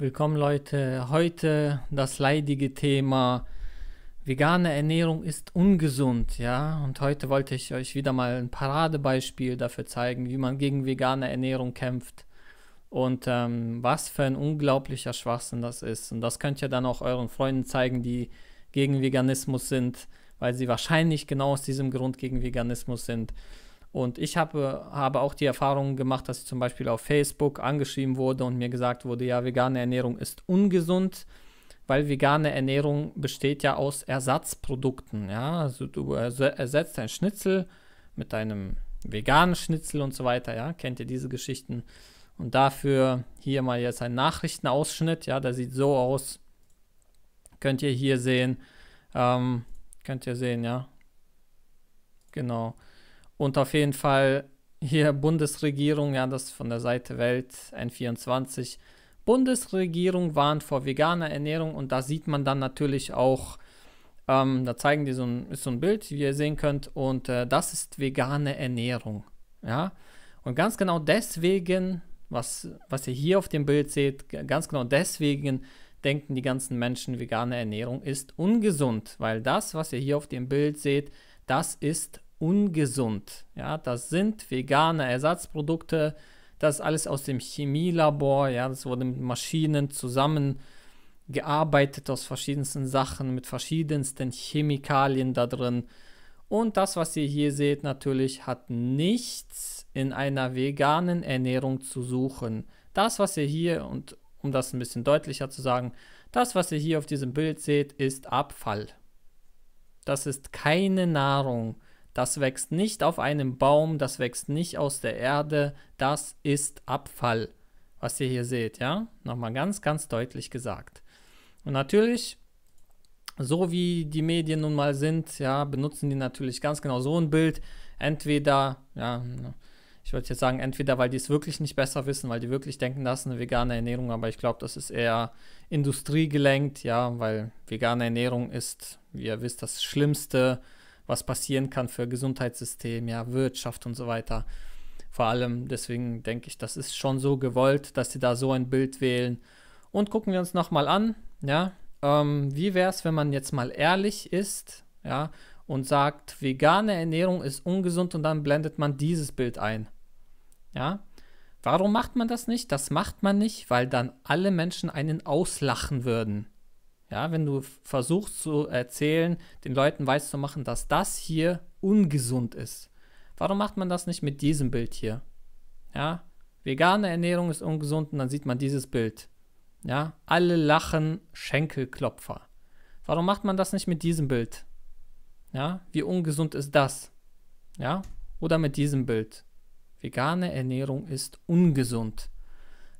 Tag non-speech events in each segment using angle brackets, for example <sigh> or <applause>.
Willkommen Leute. Heute das leidige Thema vegane Ernährung ist ungesund, ja? Und heute wollte ich euch wieder mal ein Paradebeispiel dafür zeigen, wie man gegen vegane Ernährung kämpft und ähm, was für ein unglaublicher Schwachsinn das ist. Und das könnt ihr dann auch euren Freunden zeigen, die gegen Veganismus sind, weil sie wahrscheinlich genau aus diesem Grund gegen Veganismus sind. Und ich habe, habe auch die Erfahrung gemacht, dass ich zum Beispiel auf Facebook angeschrieben wurde und mir gesagt wurde, ja, vegane Ernährung ist ungesund, weil vegane Ernährung besteht ja aus Ersatzprodukten. Ja, also du ersetzt ein Schnitzel mit einem veganen Schnitzel und so weiter. Ja, kennt ihr diese Geschichten? Und dafür hier mal jetzt ein Nachrichtenausschnitt. Ja, der sieht so aus. Könnt ihr hier sehen. Ähm, könnt ihr sehen, ja. Genau. Und auf jeden Fall hier Bundesregierung, ja, das von der Seite Welt N24. Bundesregierung warnt vor veganer Ernährung und da sieht man dann natürlich auch, ähm, da zeigen die so ein, ist so ein Bild, wie ihr sehen könnt, und äh, das ist vegane Ernährung. Ja, und ganz genau deswegen, was, was ihr hier auf dem Bild seht, ganz genau deswegen denken die ganzen Menschen, vegane Ernährung ist ungesund, weil das, was ihr hier auf dem Bild seht, das ist ungesund. Ja, das sind vegane Ersatzprodukte. Das ist alles aus dem Chemielabor. Ja, das wurde mit Maschinen zusammengearbeitet aus verschiedensten Sachen mit verschiedensten Chemikalien da drin. Und das, was ihr hier seht, natürlich hat nichts in einer veganen Ernährung zu suchen. Das, was ihr hier, und um das ein bisschen deutlicher zu sagen, das, was ihr hier auf diesem Bild seht, ist Abfall. Das ist keine Nahrung. Das wächst nicht auf einem Baum, das wächst nicht aus der Erde, das ist Abfall, was ihr hier seht, ja? Nochmal ganz, ganz deutlich gesagt. Und natürlich, so wie die Medien nun mal sind, ja, benutzen die natürlich ganz genau so ein Bild. Entweder, ja, ich würde jetzt sagen, entweder weil die es wirklich nicht besser wissen, weil die wirklich denken, das ist eine vegane Ernährung, aber ich glaube, das ist eher industriegelenkt, ja, weil vegane Ernährung ist, wie ihr wisst, das Schlimmste, was passieren kann für Gesundheitssystem, ja, Wirtschaft und so weiter. Vor allem deswegen denke ich, das ist schon so gewollt, dass sie da so ein Bild wählen. Und gucken wir uns nochmal an, ja, ähm, wie wäre es, wenn man jetzt mal ehrlich ist, ja, und sagt, vegane Ernährung ist ungesund und dann blendet man dieses Bild ein. Ja, Warum macht man das nicht? Das macht man nicht, weil dann alle Menschen einen auslachen würden. Ja, wenn du versuchst zu erzählen, den Leuten weiß zu machen, dass das hier ungesund ist. Warum macht man das nicht mit diesem Bild hier? Ja, vegane Ernährung ist ungesund und dann sieht man dieses Bild. Ja, alle lachen Schenkelklopfer. Warum macht man das nicht mit diesem Bild? Ja, wie ungesund ist das? Ja, oder mit diesem Bild. Vegane Ernährung ist ungesund.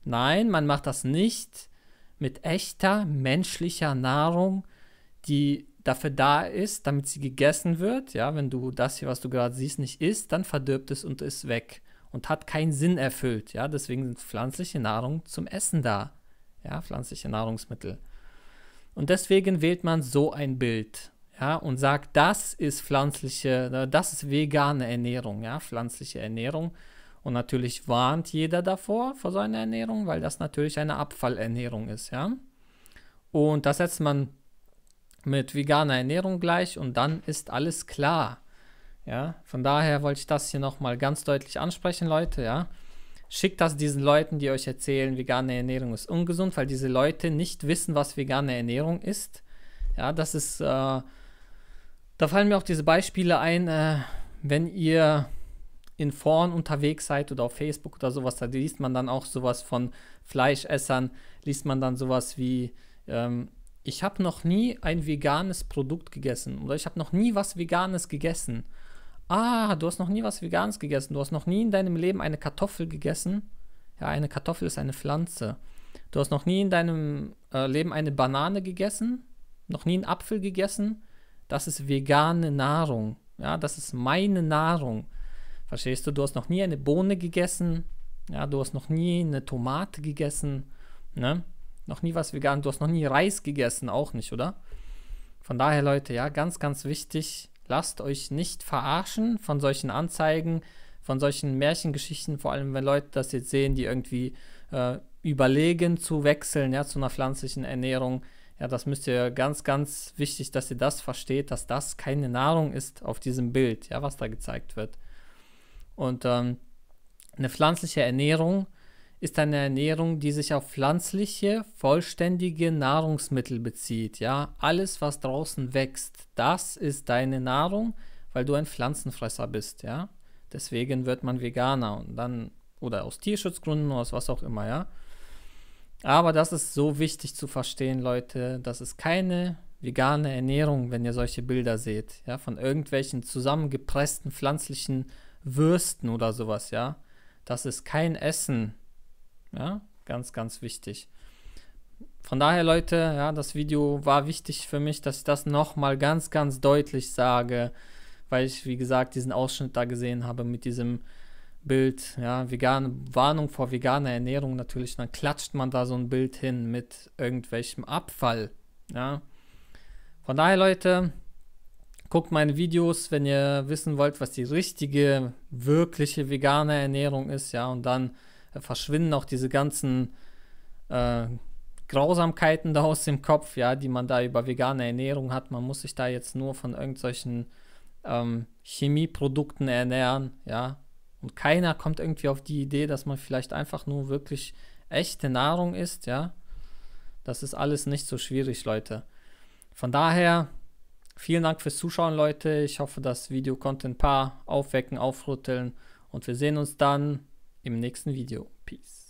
Nein, man macht das nicht, mit echter menschlicher Nahrung, die dafür da ist, damit sie gegessen wird. Ja, wenn du das hier, was du gerade siehst, nicht isst, dann verdirbt es und ist weg und hat keinen Sinn erfüllt. Ja, deswegen sind pflanzliche Nahrung zum Essen da. Ja, pflanzliche Nahrungsmittel. Und deswegen wählt man so ein Bild. Ja, und sagt, das ist pflanzliche, das ist vegane Ernährung, ja, pflanzliche Ernährung. Und natürlich warnt jeder davor, vor so einer Ernährung, weil das natürlich eine Abfallernährung ist, ja. Und das setzt man mit veganer Ernährung gleich und dann ist alles klar. Ja, von daher wollte ich das hier nochmal ganz deutlich ansprechen, Leute, ja. Schickt das diesen Leuten, die euch erzählen, vegane Ernährung ist ungesund, weil diese Leute nicht wissen, was vegane Ernährung ist. Ja, das ist, äh, da fallen mir auch diese Beispiele ein, äh, wenn ihr in Foren unterwegs seid oder auf Facebook oder sowas, da liest man dann auch sowas von Fleischessern, liest man dann sowas wie, ähm, ich habe noch nie ein veganes Produkt gegessen oder ich habe noch nie was Veganes gegessen. Ah, du hast noch nie was Veganes gegessen. Du hast noch nie in deinem Leben eine Kartoffel gegessen. Ja, eine Kartoffel ist eine Pflanze. Du hast noch nie in deinem äh, Leben eine Banane gegessen. Noch nie einen Apfel gegessen. Das ist vegane Nahrung. Ja, das ist meine Nahrung. Verstehst du? Du hast noch nie eine Bohne gegessen. Ja, du hast noch nie eine Tomate gegessen. Ne? Noch nie was vegan. Du hast noch nie Reis gegessen, auch nicht, oder? Von daher, Leute, ja, ganz, ganz wichtig. Lasst euch nicht verarschen von solchen Anzeigen, von solchen Märchengeschichten, vor allem wenn Leute das jetzt sehen, die irgendwie äh, überlegen zu wechseln, ja, zu einer pflanzlichen Ernährung. Ja, das müsst ihr ganz, ganz wichtig, dass ihr das versteht, dass das keine Nahrung ist auf diesem Bild, ja, was da gezeigt wird. Und ähm, eine pflanzliche Ernährung ist eine Ernährung, die sich auf pflanzliche, vollständige Nahrungsmittel bezieht. Ja, alles, was draußen wächst, das ist deine Nahrung, weil du ein Pflanzenfresser bist. Ja, deswegen wird man Veganer und dann oder aus Tierschutzgründen oder aus was auch immer. Ja, aber das ist so wichtig zu verstehen, Leute. Das ist keine vegane Ernährung, wenn ihr solche Bilder seht. Ja, von irgendwelchen zusammengepressten pflanzlichen Würsten oder sowas. Ja, das ist kein Essen ja, ganz, ganz wichtig. Von daher, Leute, ja, das Video war wichtig für mich, dass ich das nochmal ganz, ganz deutlich sage, weil ich, wie gesagt, diesen Ausschnitt da gesehen habe mit diesem Bild, ja, vegane Warnung vor veganer Ernährung natürlich, dann klatscht man da so ein Bild hin mit irgendwelchem Abfall, ja. Von daher, Leute, guckt meine Videos, wenn ihr wissen wollt, was die richtige, wirkliche vegane Ernährung ist, ja, und dann verschwinden auch diese ganzen äh, Grausamkeiten <laughs> da aus dem Kopf, ja, die man da über vegane Ernährung hat. Man muss sich da jetzt nur von irgendwelchen ähm, Chemieprodukten ernähren, ja. Und keiner kommt irgendwie auf die Idee, dass man vielleicht einfach nur wirklich echte Nahrung isst, ja. Das ist alles nicht so schwierig, Leute. Von daher, vielen Dank fürs Zuschauen, Leute. Ich hoffe, das Video konnte ein paar aufwecken, aufrütteln. Und wir sehen uns dann im nächsten Video. Peace.